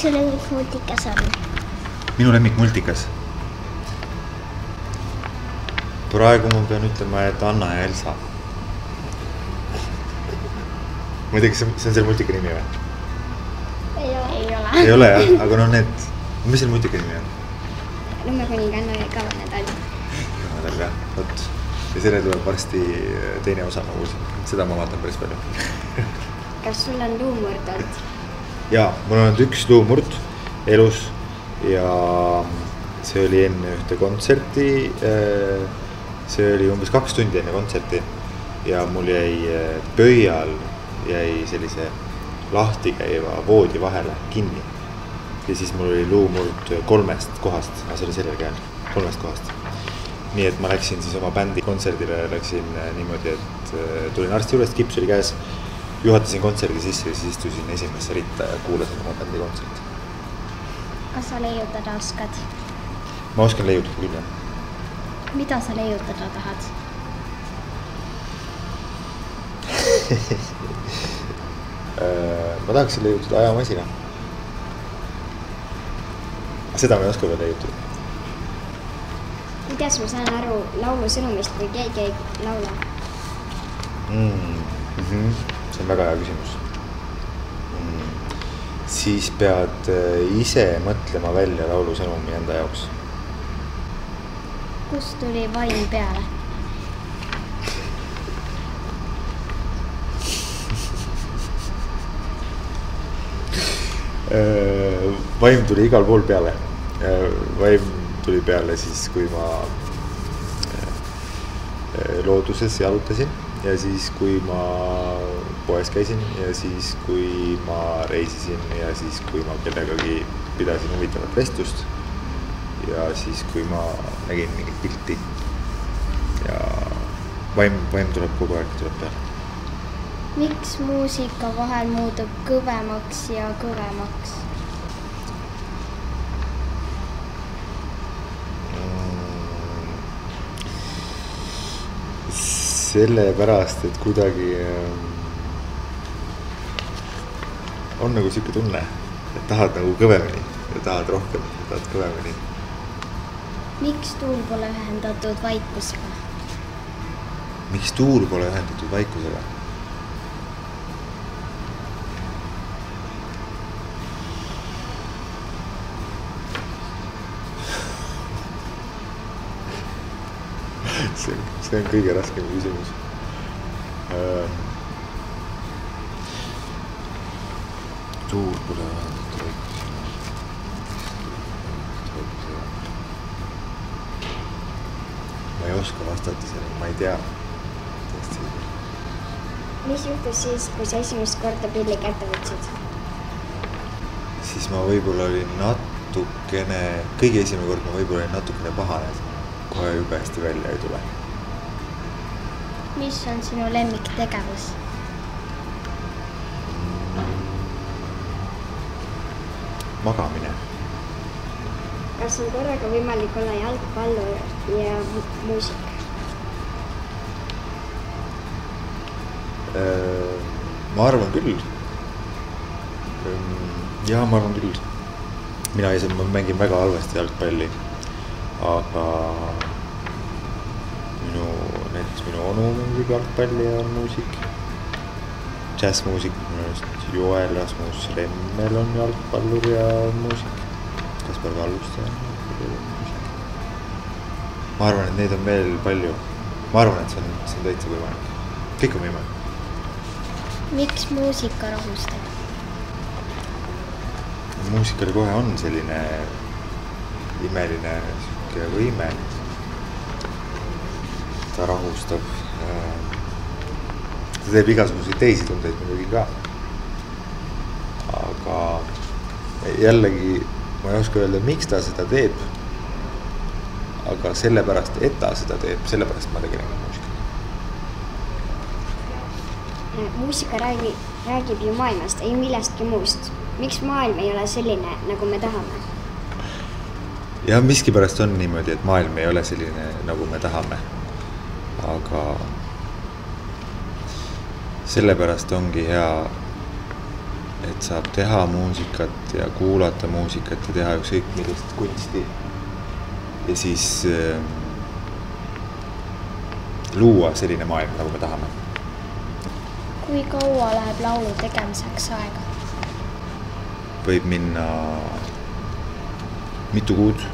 su lemmikmultikas on? minu lemmik multikas. praegu ma pean ütlema, et Anna ja Elsa. ma ei tea, kas see on, see on selle multika nimi või? ei ole. ei ole. ei ole jah, aga noh, need, mis selle multika nimi on? lummekuninganna ja kavanedal. jumalal jah, vot. ja sellel tuleb varsti teine osa, ma kuulsin, seda ma vaatan päris palju. kas sul on luumurd olnud? jaa, mul on olnud üks luumurd elus ja see oli enne ühte kontserti. see oli umbes kaks tundi enne kontserti ja mul jäi äh, pöial jäi sellise lahti käiva voodi vahele kinni. ja siis mul oli luumurd kolmest kohast, see oli sellel käel, kolmest kohast. nii et ma läksin siis oma bändi kontserdile, läksin äh, niimoodi, et äh, tulin arsti juurest, kips oli käes juhatasin kontserdi sisse ja siis istusin esimesse ritta ja kuulasin oma bändi kontserti. kas sa leiutada oskad? ma oskan leiutada küll jah. mida sa leiutada tahad? Äh, ma tahaksin leiutada ajamasina. seda ma ei oska veel leiutada. kuidas ma saan aru laulu sõnumist, kui keegi ei laula? mm.. -hmm. see on väga hea küsimus mm.. siis pead äh, ise mõtlema välja laulu sõnumi enda jaoks. kust tuli vaim peale? Äh, vaim tuli igal pool peale. vaim tuli peale siis, kui ma äh, looduses jalutasin ja siis, kui ma poes käisin ja siis, kui ma reisisin ja siis, kui ma kellegagi pidasin huvitavat vestlust. ja siis, kui ma nägin mingit pilti. ja vaim, vaim tuleb kogu aeg, tuleb peale. miks muusika vahel muutub kõvemaks ja kõvemaks? sellepärast, et kuidagi ähm, on nagu sihuke tunne, et tahad nagu kõvemini ja tahad rohkem, tahad kõvemini. miks tuul pole ühendatud vaikusega? miks tuul pole ühendatud vaikusega? See on, see on kõige raskem küsimus. tuul pole ühendatud vaikusega. ma ei oska vastata sellele, ma ei tea. tõesti. mis juhtus siis, kui sa esimest korda pilli kätte võtsid? siis ma võib-olla olin natukene, kõige esimene kord ma võib-olla olin natukene pahane, kohe jube hästi välja ei tule. mis on sinu lemmiktegevus? magamine, kas on korraga võimalik olla jalgpallur ja mu- muusik? ma arvan küll. ja ma arvan küll. mina ise, mängin väga halvasti jalgpalli, aga minu, näiteks minu onu mängib jalgpalli ja on muusik. džässmuusik minu arust Joel Rasmus Remmel on jalgpallur ja muusik. Kaspar Kalluste on muusik. ma arvan, et neid on veel palju. ma arvan, et see on, see on täitsa võimalik, kõik on võimalik. miks muusika rahustab? muusikal kohe on selline imeline sihuke võime. ta rahustab. ta teeb igasuguseid teisi tundeid muidugi ka. aga jällegi ma ei oska öelda, miks ta seda teeb. aga sellepärast, et ta seda teeb, sellepärast ma tegelen muusikaga. muusika räägi-, räägib ju maailmast, ei millestki muust. miks maailm ei ole selline, nagu me tahame? jah, miskipärast on niimoodi, et maailm ei ole selline, nagu me tahame. aga sellepärast ongi hea et saab teha muusikat ja kuulata muusikat ja teha ükskõik millist kunsti. ja siis äh, luua selline maailm, nagu me tahame. kui kaua läheb laulu tegemiseks aega? võib minna mitu kuud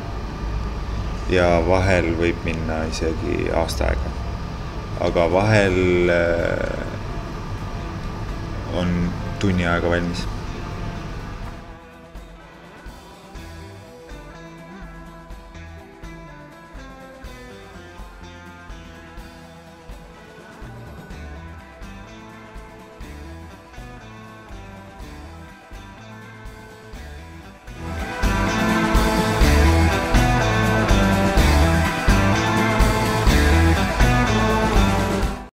ja vahel võib minna isegi aasta aega. aga vahel äh, on tunni aega valmis